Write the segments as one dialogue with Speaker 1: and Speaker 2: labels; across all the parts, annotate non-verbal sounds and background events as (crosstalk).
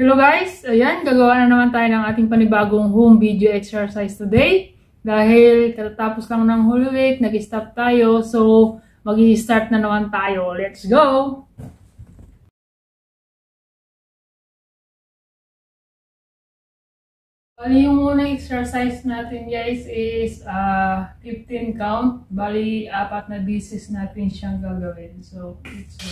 Speaker 1: Hello guys! Ayan, gagawa na naman tayo ng ating panibagong home video exercise today. Dahil katatapos lang ng Holy Week, nag-stop tayo. So, mag-start na naman tayo. Let's go! Bali, yung unang exercise natin guys is uh, 15 count. Bali, apat na pieces natin siyang gagawin. So, let's go.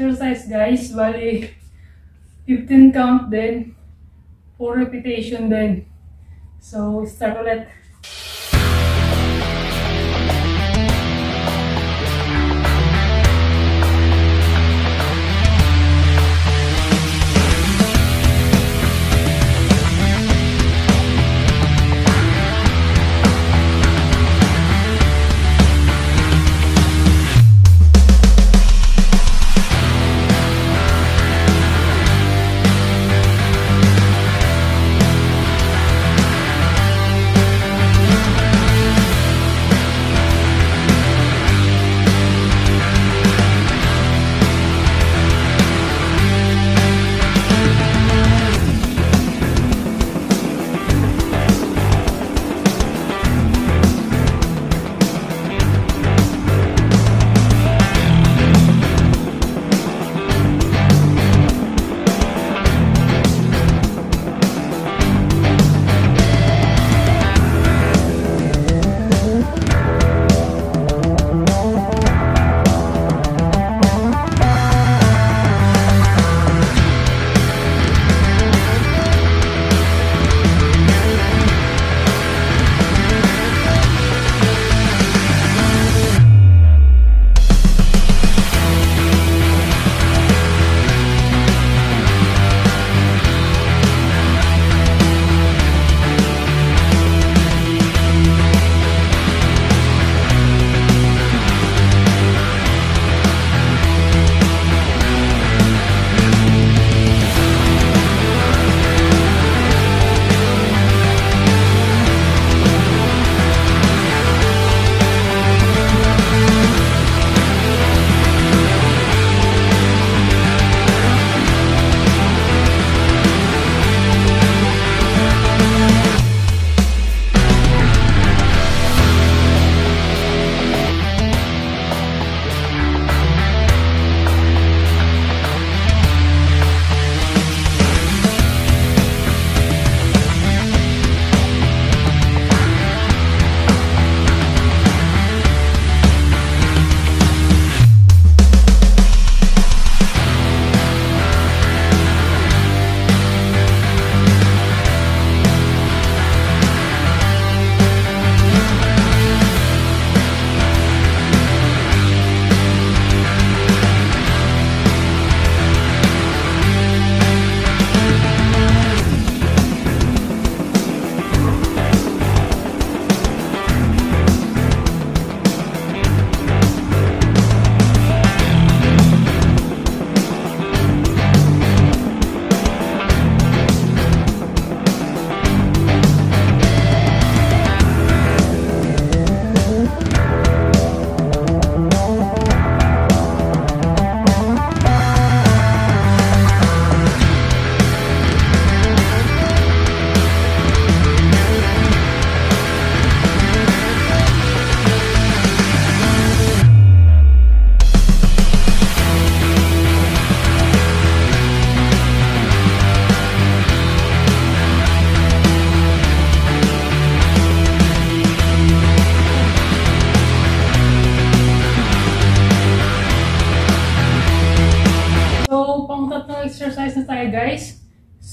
Speaker 1: Exercise, guys, bali, 15 count din, 4 repetition din. So, start ulit.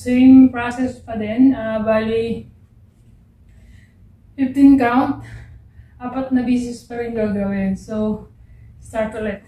Speaker 1: Same process pa din. Uh, bali, 15 count. Apat na bisis pa rin gagawin. So, start ulit.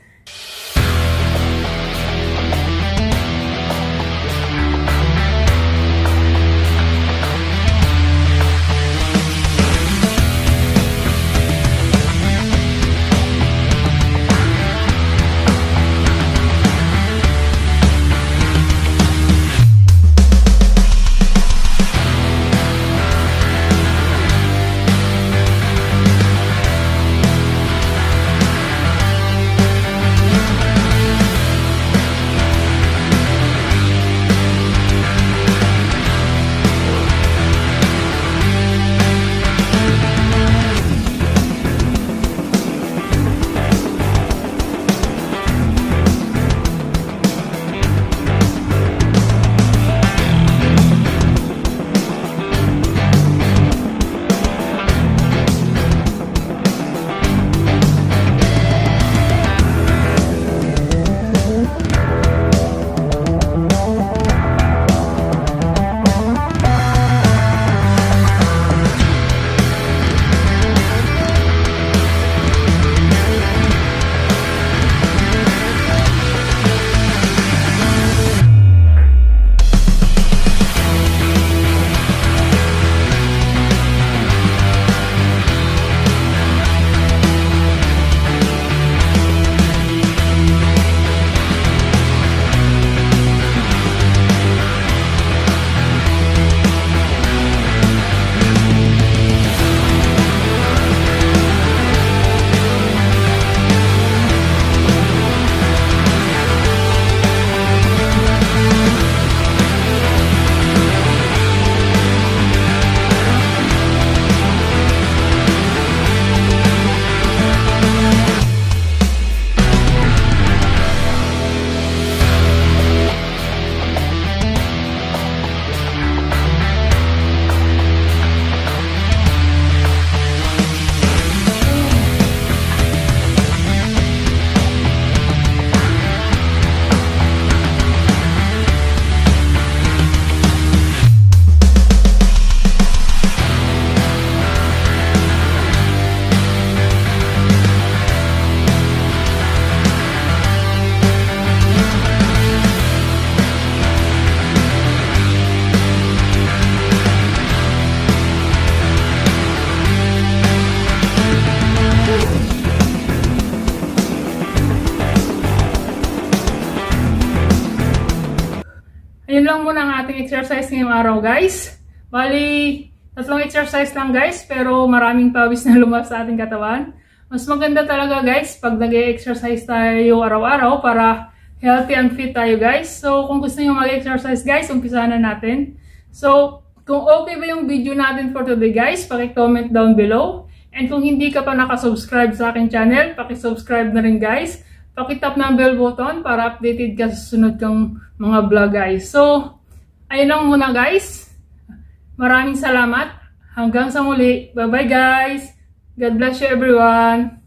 Speaker 1: Exercise ngayong araw guys. Bali, tatlong exercise lang guys, pero maraming pawis na (laughs) lumabas sa ating katawan. Mas maganda talaga guys pag nag-exercise tayo araw-araw para healthy and fit tayo guys. So, kung gusto niyo mag-exercise guys, umpisahan na natin. So, kung okay ba yung video natin for today guys, paki-comment down below. And kung hindi ka pa nakasubscribe sa akin channel, paki-subscribe na rin guys pakitap ng bell button para updated ka sa sunod kang mga vlog guys. So, ayun lang muna guys. Maraming salamat. Hanggang sa muli. Bye bye guys. God bless you everyone.